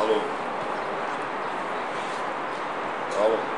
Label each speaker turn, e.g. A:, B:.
A: Falou. Falou.